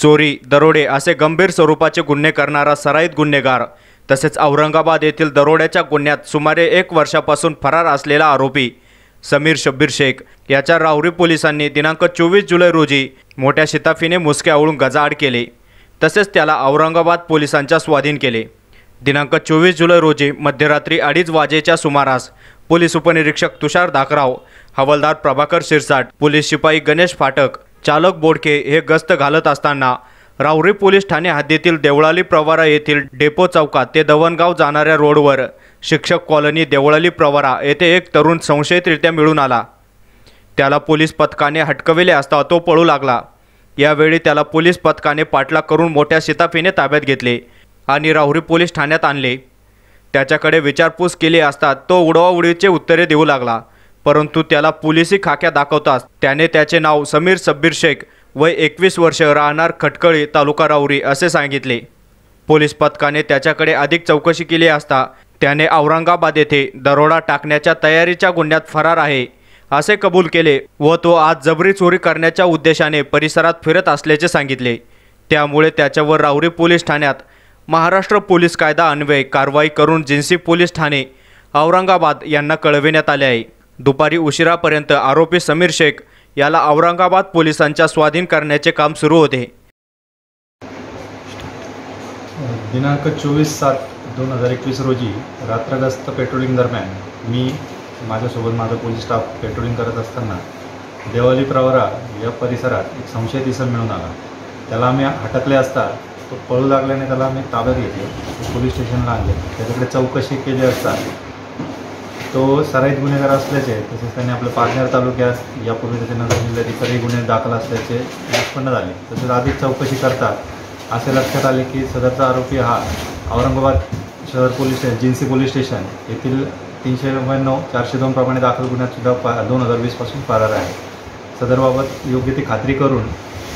चोरी दरोडे असे गंभीर स्वरूपाचे गुन्हे करणारा सराईत गुन्हेगार तसेच औरंगाबाद येथील दरोड्याच्या गुन्ह्यात सुमारे एक वर्षापासून फरार असलेला आरोपी समीर शब्बीर शेख. याच्या राहुरी पोलिसांनी दिनांक चोवीस जुलै रोजी मोठ्या शिताफीने मुसके आवळून गजाआड केले तसेच त्याला औरंगाबाद पोलिसांच्या स्वाधीन केले. दिनांक चोवीस जुलै रोजी मध्यरात्री अडीच वाजेच्या सुमारास पोलीस उपनिरीक्षक तुषार दाखराव हवालदार प्रभाकर शिरसाट पोलीस शिपाई गणेश फाटक चालक बोडके हे गस्त घालत असताना राहुरी पोलीस ठाणे हद्दीतील देवळाली प्रवारा येथील डेपो चौकात ते दवणगाव जाणाऱ्या रोडवर शिक्षक कॉलनी देवळाली प्रवारा येथे एक तरुण संशयितरित्या मिळून आला. त्याला पोलीस पथकाने हटकविले असता तो पळू लागला. यावेळी त्याला पोलीस पथकाने पाठलाग करून मोठ्या शिताफीने ताब्यात घेतले आणि राहुरी पोलीस ठाण्यात आणले. त्याच्याकडे विचारपूस केली असता तो उडवाउडीचे उत्तरे देऊ लागला. परंतु त्याला पोलिसी खाक्या दाखवताच. त्याने त्याचे नाव समीर सब्बीर शेख वय एकवीस वर्ष राहणार खटकळी तालुका राऊरी असे सांगितले. पोलीस पथकाने त्याच्याकडे अधिक चौकशी केली असता त्याने औरंगाबाद येथे दरोडा टाकण्याच्या तयारीच्या गुन्ह्यात फरार आहे असे कबूल केले व तो आज जबरी चोरी करण्याच्या उद्देशाने परिसरात फिरत असल्याचे सांगितले. त्यामुळे त्याच्यावर राऊरी पोलीस ठाण्यात महाराष्ट्र पोलीस कायदा अन्वये कारवाई करून जिन्सी पोलीस ठाणे औरंगाबाद यांना कळविण्यात आले आहे. दुपारी उशिरापर्यंत आरोपी समीर शेख याला औरंगाबाद पोलिसांच्या स्वाधीन करण्याचे काम सुरू होते. दिनांक चोवीस सात दोन हजार एकवीस रोजी रात्रगस्त पेट्रोलिंग दरम्यान मी माझ्यासोबत माझा पोलीस स्टाफ पेट्रोलिंग करत असताना देवाली प्रवरा या परिसरात एक संशयित इसम मिळून आला. त्याला आम्ही हटकले असता तो पळू लागल्याने त्याला आम्ही ताब्यात घेतले. पोलीस स्टेशनला आणले. त्याच्याकडे चौकशी केली असता तो सराईत गुन्हेगार असल्याचे तसेच त्याने आपल्या पारनेर तालुक्यात यापूर्वी त्याच्या नगर जिल्ह्यात इतरही गुन्हे दाखल असल्याचे निष्पन्न झाले. तसेच अधिक चौकशी करता असे लक्षात आले की सदरचा आरोपी हा औरंगाबाद शहर police station Jinsi police station येथील तीनशे नव्याण्णव चारशे दोन प्रमाणे दाखल गुन्ह्यातसुद्धा पा दोन हजार वीसपासून फरार आहे. सदरबाबत योग्य ती खात्री करून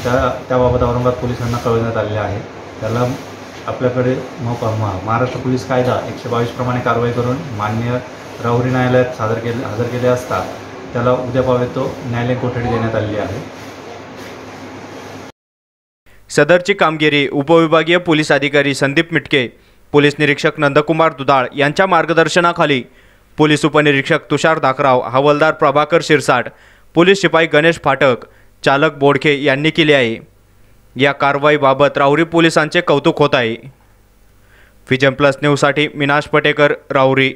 त्या त्याबाबत औरंगाबाद पोलिसांना कळवण्यात आलेले आहे. त्याला आपल्याकडे म- महाराष्ट्र पोलीस कायदा एकशे बावीसप्रमाणे कारवाई करून मान्य राहुरी न्यायालयात सादर केले हजर केले असता त्याला उद्या पावे तो न्यायालयीन कोठडी देण्यात आलेली आहे. सदरची कामगिरी उपविभागीय पोलीस अधिकारी संदीप मिटके पोलीस निरीक्षक नंदकुमार दुधाळ यांच्या मार्गदर्शनाखाली पोलीस उपनिरीक्षक तुषार दाखराव हवालदार प्रभाकर शिरसाट पोलीस शिपाई गणेश फाटक चालक बोडखे यांनी केली आहे. या कारवाईबाबत राहुरी पोलिसांचे कौतुक होत आहे. फिजन प्लस न्यूजसाठी मिनाश पटेकर राहुरी.